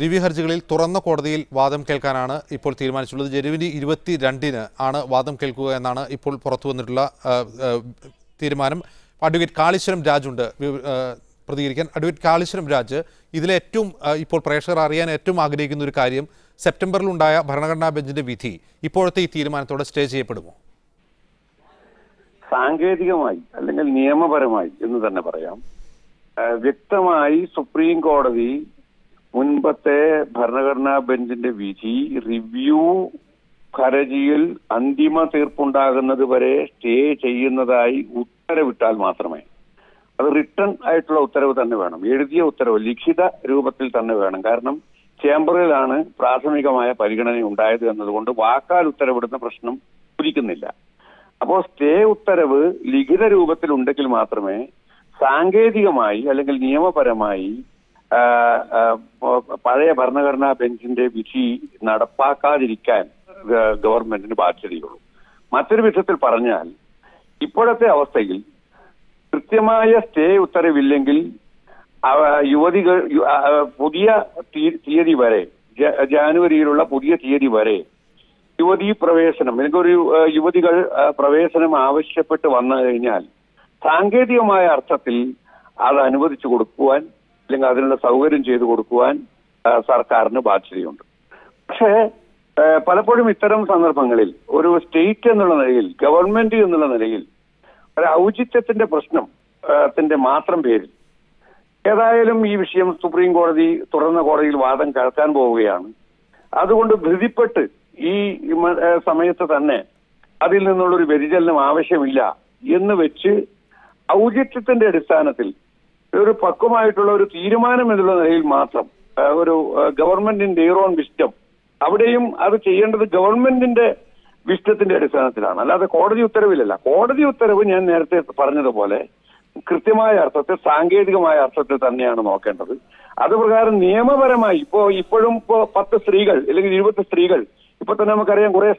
Review ഹർജികളിൽ തുറന്ന കോടതിയിൽ വാദം കേൾക്കാനാണ് ഇപ്പോൾ തീരുമാനിച്ചിട്ടുള്ളത്. ജനുവരി ഇരുപത്തി രണ്ടിന് ആണ് വാദം കേൾക്കുക എന്നാണ് ഇപ്പോൾ പുറത്തു വന്നിട്ടുള്ള തീരുമാനം. അഡ്വക്കേറ്റ് കാളീശ്വരം രാജുണ്ട് പ്രതികരിക്കാൻ. അഡ്വക്കേറ്റ് കാളീശ്വരം രാജ് ഇതിലെ ഏറ്റവും ഇപ്പോൾ പ്രേക്ഷകർ അറിയാൻ ഏറ്റവും ആഗ്രഹിക്കുന്ന ഒരു കാര്യം സെപ്റ്റംബറിലുണ്ടായ ഭരണഘടനാ ബെഞ്ചിന്റെ വിധി ഇപ്പോഴത്തെ ഈ തീരുമാനത്തോടെ സ്റ്റേ ചെയ്യപ്പെടുമോ? സാങ്കേതികമായി അല്ലെങ്കിൽ നിയമപരമായി എന്ന് തന്നെ പറയാം. വ്യക്തമായി സുപ്രീം കോടതി മുൻപത്തെ ഭരണഘടനാ ബെഞ്ചിന്റെ വിധി റിവ്യൂ ഹർജിയിൽ അന്തിമ തീർപ്പുണ്ടാകുന്നത് വരെ സ്റ്റേ ചെയ്യുന്നതായി ഉത്തരവിട്ടാൽ മാത്രമേ. അത് റിട്ടേൺ ആയിട്ടുള്ള ഉത്തരവ് തന്നെ വേണം. എഴുതിയ ഉത്തരവ് ലിഖിത രൂപത്തിൽ തന്നെ വേണം. കാരണം ചേംബറിലാണ് പ്രാഥമികമായ പരിഗണന ഉണ്ടായത് എന്നതുകൊണ്ട് വാക്കാൽ ഉത്തരവിടുന്ന പ്രശ്നം ഉദിക്കുന്നില്ല. അപ്പോൾ സ്റ്റേ ഉത്തരവ് ലിഖിത രൂപത്തിൽ ഉണ്ടെങ്കിൽ മാത്രമേ സാങ്കേതികമായി അല്ലെങ്കിൽ നിയമപരമായി പഴയ ഭരണഘടനാ ബെഞ്ചിന്റെ വിധി നടപ്പാക്കാതിരിക്കാൻ ഗവൺമെന്റിന് ബാധ്യതയുള്ളൂ. മറ്റൊരു വിധത്തിൽ പറഞ്ഞാൽ ഇപ്പോഴത്തെ അവസ്ഥയിൽ കൃത്യമായ സ്റ്റേ ഉത്തരവില്ലെങ്കിൽ യുവതികൾ പുതിയ തീയതി വരെ ജാനുവരിയിലുള്ള പുതിയ തീയതി വരെ യുവതി പ്രവേശനം ഒരു യുവതികൾ പ്രവേശനം ആവശ്യപ്പെട്ട് വന്നു കഴിഞ്ഞാൽ സാങ്കേതികമായ അർത്ഥത്തിൽ അത് അനുവദിച്ചു കൊടുക്കുവാൻ അല്ലെങ്കിൽ അതിനുള്ള സൗകര്യം ചെയ്തു കൊടുക്കുവാൻ സർക്കാരിന് ബാധ്യതയുണ്ട്. പക്ഷേ പലപ്പോഴും ഇത്തരം സന്ദർഭങ്ങളിൽ ഒരു സ്റ്റേറ്റ് എന്നുള്ള നിലയിൽ ഗവൺമെന്റ് എന്നുള്ള നിലയിൽ ഒരു ഔചിത്യത്തിന്റെ പ്രശ്നം ത്തിന്റെ മാത്രം പേരിൽ. ഏതായാലും ഈ വിഷയം സുപ്രീം കോടതി തുറന്ന കോടതിയിൽ വാദം കേൾക്കാൻ പോവുകയാണ്. അതുകൊണ്ട് ധൃതിപ്പെട്ട് ഈ സമയത്ത് തന്നെ അതിൽ നിന്നുള്ള ഒരു വ്യതിചലനം ആവശ്യമില്ല എന്ന് വെച്ച് ഔചിത്യത്തിന്റെ അടിസ്ഥാനത്തിൽ ഒരു പക്വമായിട്ടുള്ള ഒരു തീരുമാനം എന്നുള്ള നിലയിൽ മാത്രം ഒരു ഗവൺമെന്റിന്റെ ഇറോൺ വിസ്റ്റം അവിടെയും അത് ചെയ്യേണ്ടത് ഗവൺമെന്റിന്റെ വിഷ്ടത്തിന്റെ അടിസ്ഥാനത്തിലാണ്. അല്ലാതെ കോടതി ഉത്തരവിലല്ല. കോടതി ഉത്തരവ് ഞാൻ നേരത്തെ പറഞ്ഞതുപോലെ കൃത്യമായ അർത്ഥത്തെ സാങ്കേതികമായ അർത്ഥത്തെ തന്നെയാണ് നോക്കേണ്ടത്. അത് പ്രകാരം നിയമപരമായി ഇപ്പോ ഇപ്പോഴും ഇപ്പോ പത്ത് സ്ത്രീകൾ അല്ലെങ്കിൽ ഇരുപത് സ്ത്രീകൾ ഇപ്പൊ തന്നെ നമുക്കറിയാം കുറെ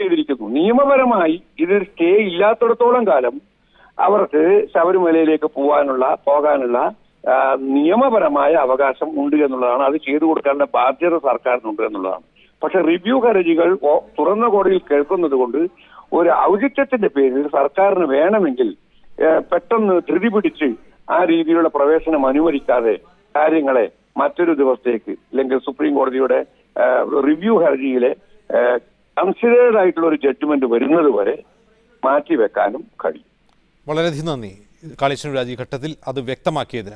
ചെയ്തിരിക്കുന്നു. നിയമപരമായി ഇതിൽ സ്റ്റേ ഇല്ലാത്തിടത്തോളം കാലം അവർക്ക് ശബരിമലയിലേക്ക് പോകാനുള്ള പോകാനുള്ള നിയമപരമായ അവകാശം ഉണ്ട് എന്നുള്ളതാണ്. അത് ചെയ്തു കൊടുക്കേണ്ട ബാധ്യത സർക്കാരിനുണ്ട് എന്നുള്ളതാണ്. പക്ഷെ റിവ്യൂ ഹർജികൾ തുറന്ന കോടതിയിൽ കേൾക്കുന്നത് കൊണ്ട് ഒരു ഔചിത്യത്തിന്റെ പേരിൽ സർക്കാരിന് വേണമെങ്കിൽ പെട്ടെന്ന് ധൃതി പിടിച്ച് ആ രീതിയിലുള്ള പ്രവേശനം അനുവദിക്കാതെ കാര്യങ്ങളെ മറ്റൊരു ദിവസത്തേക്ക് അല്ലെങ്കിൽ സുപ്രീം കോടതിയുടെ റിവ്യൂ ഹർജിയിലെ കൺസിഡേർഡ് ആയിട്ടുള്ള ഒരു ജഡ്ജ്മെന്റ് വരുന്നത് വരെ മാറ്റിവെക്കാനും കഴിയും. വളരെയധികം നന്ദി. കാളീശ്വരം രാജ് ഘട്ടത്തിൽ അത് വ്യക്തമാക്കിയതിന്.